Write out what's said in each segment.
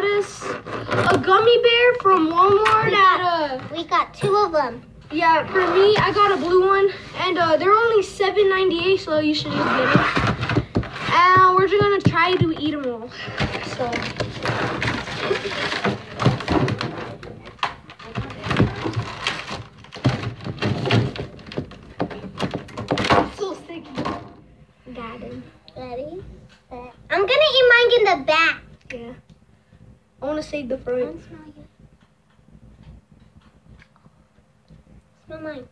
got us a gummy bear from Walmart at uh We got two of them. yeah for me I got a blue one and uh they're only seven ninety eight so you should just get it. And we're just gonna try to eat them all. So so sticky. Got him. Ready? I'm gonna eat mine in the back. Yeah. I wanna save the front. Don't smell it. Smell mine.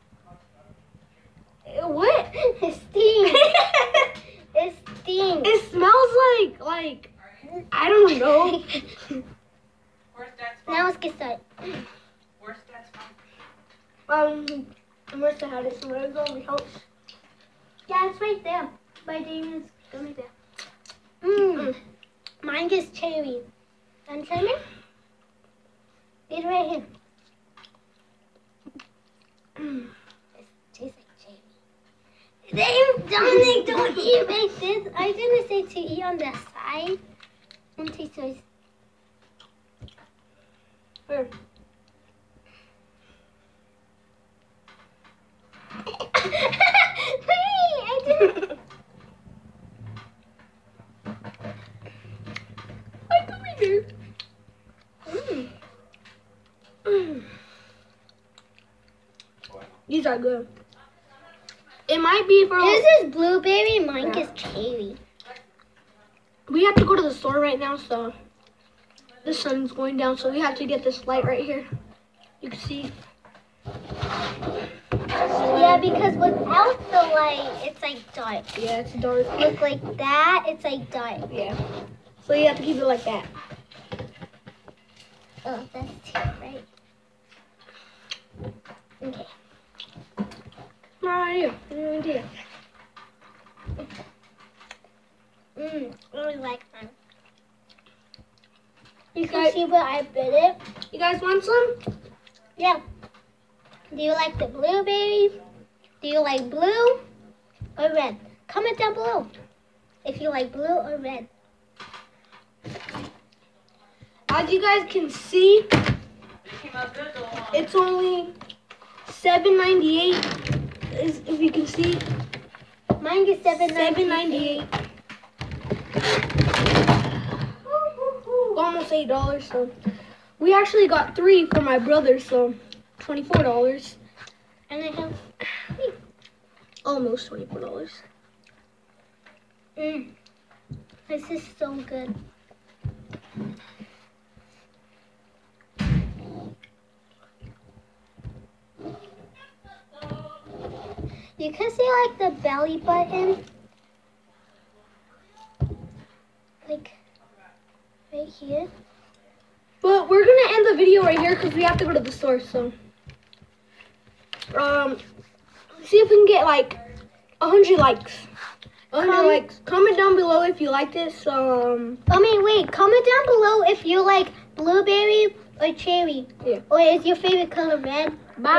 Uh, What? It stinks. it stinks. It smells like like I don't know. Now let's get started. Where's that spot? um, I must have had it somewhere. It's on the house. Yeah, it's right there. By Damien's gummy bear. Mmm. Mine gets cherry. And? Eat it right here. It tastes like cherry. Dave, Dominic, don't eat this. I didn't say to eat on the side. And taste. Here. Wait, I didn't. I come in here. Mm. Mm. These are good. It might be for. This is blueberry, mine Yeah. is cherry. We have to go to the store right now, so the sun's going down, so we have to get this light right here. You can see. Yeah, because without the light, it's like dark. Yeah, it's dark. Look like that, it's like dark. Yeah. So you have to keep it like that. Oh, that's two, right? Okay. No idea. No idea. Mmm, I really like mine. You Guys- can see where I bit it. You guys want some? Yeah. Do you like the blueberry? Do you like blue or red? Comment down below if you like blue or red. As you guys can see, Came out good though, huh? it's only seven ninety eight. Is if you can see, Mine is seven seven ninety eight. Almost eight dollars. So we actually got three for my brother. So twenty four dollars. And I have Almost twenty four dollars. Mmm. This is so good. You can see like the belly button. Like right here. But we're gonna end the video right here because we have to go to the store. So, um, see if we can get like a hundred likes. Hundred Com- likes. Comment down below if you like this. Um, I mean, wait, comment down below if you like blueberry or cherry. Yeah. Or is your favorite color red? bye.